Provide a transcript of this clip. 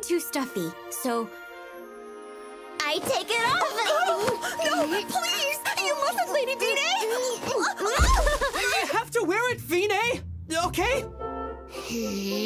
getting too stuffy, so I take it off. Oh, no, please! You mustn't, Lady Wiene! You have to wear it, Wiene! Okay?